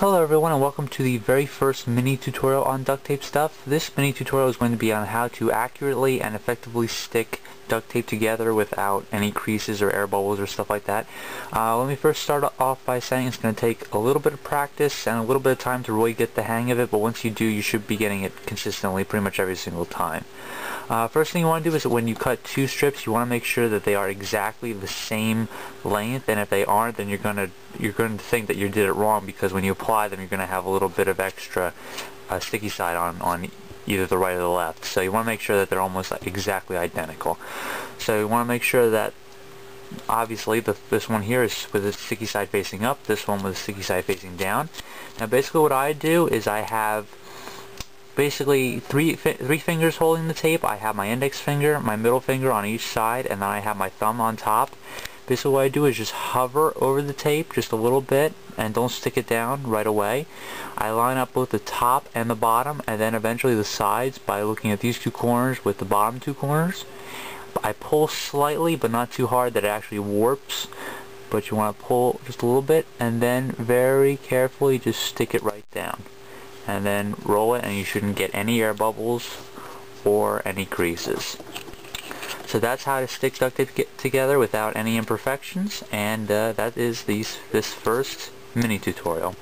Hello everyone and welcome to the very first mini tutorial on duct tape stuff. This mini tutorial is going to be on how to accurately and effectively stick duct tape together without any creases or air bubbles or stuff like that. Uh, let me first start off by saying it's going to take a little bit of practice and a little bit of time to really get the hang of it, but once you do you should be getting it consistently pretty much every single time. Uh, first thing you want to do is when you cut two strips, you want to make sure that they are exactly the same length, and if they aren't, then you're going to you're going to think that you did it wrong because when you apply them, you're going to have a little bit of extra uh, sticky side on on either the right or the left. So you want to make sure that they're almost exactly identical. So you want to make sure that obviously the, this one here is with the sticky side facing up, this one with the sticky side facing down. Now basically what I do is I have basically three fi three fingers holding the tape. I have my index finger, my middle finger on each side, and then I have my thumb on top. Basically what I do is just hover over the tape just a little bit and don't stick it down right away. I line up both the top and the bottom and then eventually the sides by looking at these two corners with the bottom two corners. I pull slightly but not too hard that it actually warps but you want to pull just a little bit and then very carefully just stick it right down and then roll it and you shouldn't get any air bubbles or any creases. So that's how to stick duct tape together without any imperfections and uh, that is these, this first mini tutorial.